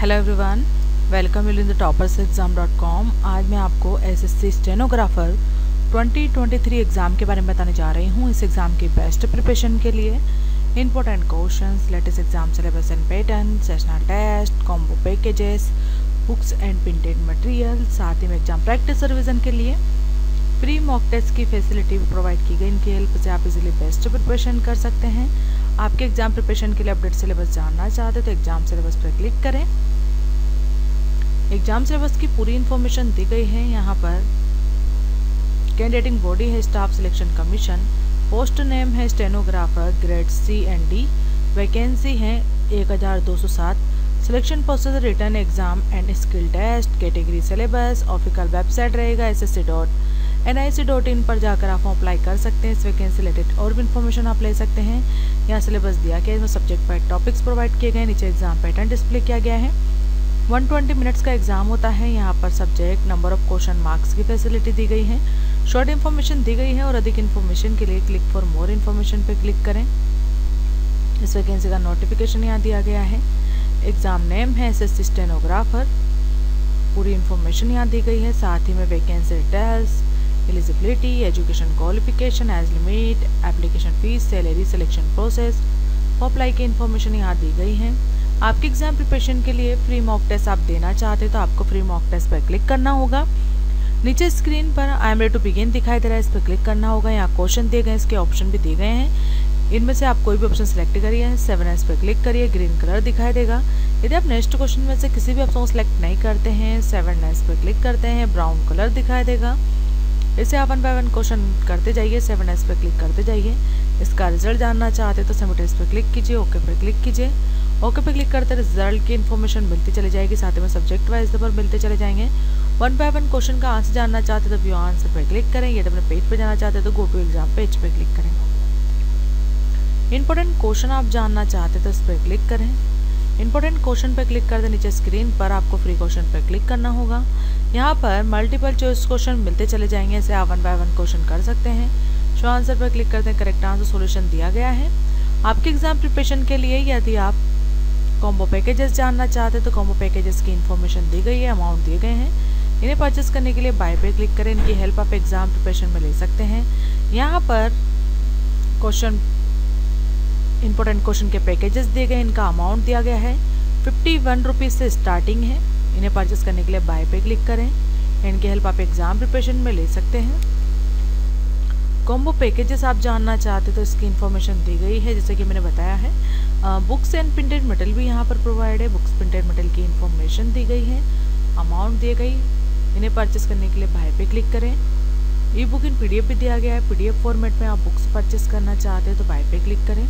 Hello everyone welcome you in the toppers exam dot com आज मैं आपको SSC stenographer 2023 exam के बारे में बताने जा रही हूँ। इस एग्ज़ाम की बेस्ट प्रिपरेशन के लिए। Important question latest exam syllabus and pattern sessional test combo packages books and printed material साथ ही में एग्ज़ाम प्रैक्टिस रिविज़न के लिए। प्री मॉक टेस्ट की फैसिलिटी भी प्रोवाइड की गई। इनकी हेल्प से आप इजीली बेस्ट प्रिपरेशन कर सकते हैं। आपके एग्ज़ाम प्रिपरेशन के लिए अपडेट सिलेबस जानना चाहते तो एग्ज़ाम सिलेबस पर क्लिक करें। एग्ज़ाम सिलेबस की पूरी इन्फॉर्मेशन दी गई है यहाँ पर। कैंडिडेटिंग बॉडी है staff selection commission post name है stenographer grade C and D vacancy है एक हज़ार दो सौ सात। Selection process written exam and skill test category syllabus official website रहेगा S S C dot N I C dot in पर जाकर आप अप्लाई कर सकते हैं, इस वैकेंसी रिलेटेड और भी इन्फॉर्मेशन आप ले सकते हैं। यहाँ सिलेबस दिया गया इसमें सब्जेक्ट पर टॉपिक्स प्रोवाइड किए गए नीचे एग्ज़ाम पैटर्न डिस्प्ले किया गया है। 120 मिनट्स का एग्ज़ाम होता है, यहाँ पर subject number of question marks की फैसिलिटी दी गई है। शॉर्ट इन्फॉर्मेशन दी गई है और अधिक इन्फॉर्मेशन के लिए क्लिक फॉर मोर इन्फॉर्मेशन पे क्लिक करें। इस वैकेंसी का नोटिफिकेशन यहाँ दिया गया है। एग्ज़ाम नेम है एस एस स्टेनोग्राफर पूरी इन्फॉर्मेशन यहाँ दी गई है, साथ ही में vacancy details eligibility education qualification age limit application fees salary selection process apply की इन्फॉर्मेशन यहाँ दी गई है। आपके एग्ज़ाम प्रिपरेशन के लिए फ्री मॉक टेस्ट आप देना चाहते हैं तो आपको फ्री मॉक टेस्ट पर क्लिक करना होगा। नीचे स्क्रीन पर I am ready to begin दिखाई दे रहा है, इस पर क्लिक करना होगा। यहाँ क्वेश्चन दिए गए इसके ऑप्शन भी दिए गए हैं। इनमें से आप कोई भी ऑप्शन सेलेक्ट करिए सेवन एस पर क्लिक करिए ग्रीन कलर दिखाई देगा। यदि आप नेक्स्ट क्वेश्चन में से किसी भी ऑप्शन को सिलेक्ट नहीं करते हैं सेवन एस पर क्लिक करते हैं ब्राउन कलर दिखाई देगा। इसे आप वन बाय वन क्वेश्चन करते जाइए सेवन एस पर क्लिक करते जाइए। इसका रिज़ल्ट जानना चाहते तो सेवन एस पर क्लिक कीजिए ओके पर क्लिक कीजिए। ओके पे क्लिक करते रिज़ल्ट की इन्फॉर्मेशन मिलती चली जाएगी, साथ में सब्जेक्ट वाइज पर मिलते चले जाएँगे। वन बाय वन क्वेश्चन का आंसर जानना चाहते तो व्यू आंसर पर क्लिक करें। यदि अपने पेज पर जाना चाहते हैं तो गो टू एग्ज़ाम पेज पर क्लिक करें। इंपॉर्टेंट क्वेश्चन आप जानना चाहते तो इस पर क्लिक करें। इंपॉर्टेंट क्वेश्चन पर क्लिक कर करते नीचे स्क्रीन पर आपको फ्री क्वेश्चन पर क्लिक करना होगा। यहाँ पर मल्टीपल चॉइस क्वेश्चन मिलते चले जाएँगे, इसे आप वन बाय वन क्वेश्चन कर सकते हैं। शो आंसर पर क्लिक करते हैं करेक्ट आंसर सोल्यूशन दिया गया है। आपके एग्ज़ाम प्रिपरेशन के लिए यदि आप कॉम्बो पैकेजेस जानना चाहते हैं तो कॉम्बो पैकेजेस की इन्फॉर्मेशन दी गई है अमाउंट दिए गए हैं। इन्हें परचेस करने के लिए बाय पे क्लिक करें, इनकी हेल्प आप एग्ज़ाम प्रिपरेशन में ले सकते हैं। यहाँ पर क्वेश्चन इंपॉर्टेंट क्वेश्चन के पैकेजेस दिए गए, इनका अमाउंट दिया गया है। फिफ्टी वन रुपीज़ से स्टार्टिंग है। इन्हें परचेस करने के लिए बाय पे क्लिक करें। इनकी हेल्प आप एग्ज़ाम प्रिपरेशन में ले सकते हैं। कॉम्बो पैकेजेस आप जानना चाहते तो इसकी इन्फॉर्मेशन दी गई है, जैसे कि मैंने बताया है। बुक्स एंड प्रिंटेड मटेरियल भी यहाँ पर प्रोवाइड है। बुक्स प्रिंटेड मटेरियल की इन्फॉर्मेशन दी गई है। अमाउंट दी गई। इन्हें परचेस करने के लिए बाय पे क्लिक करें। ई बुक इन पीडीएफ भी दिया गया है। पीडीएफ फॉर्मेट में आप बुक्स परचेस करना चाहते हैं तो बाय पे क्लिक करें।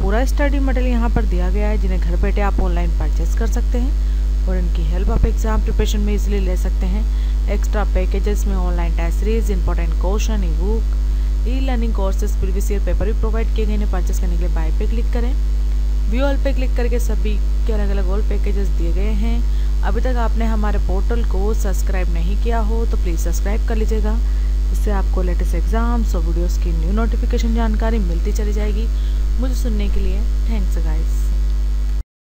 पूरा स्टडी मटेरियल यहाँ पर दिया गया है, जिन्हें घर बैठे आप ऑनलाइन परचेस कर सकते हैं और इनकी हेल्प आप एग्ज़ाम प्रिपरेशन में इजिली ले सकते हैं। एक्स्ट्रा पैकेजेस में online test series important question e book e learning courses previous year paper भी प्रोवाइड किए गए इन्हें परचेस करने के लिए बाय पे क्लिक करें। व्यू ऑल पे क्लिक करके सभी के अलग अलग ऑल पैकेजेस दिए गए हैं। अभी तक आपने हमारे पोर्टल को सब्सक्राइब नहीं किया हो तो प्लीज़ सब्सक्राइब कर लीजिएगा। इससे आपको लेटेस्ट एग्ज़ाम्स और वीडियोस की न्यू नोटिफिकेशन जानकारी मिलती चली जाएगी। मुझे सुनने के लिए थैंक्स गाइस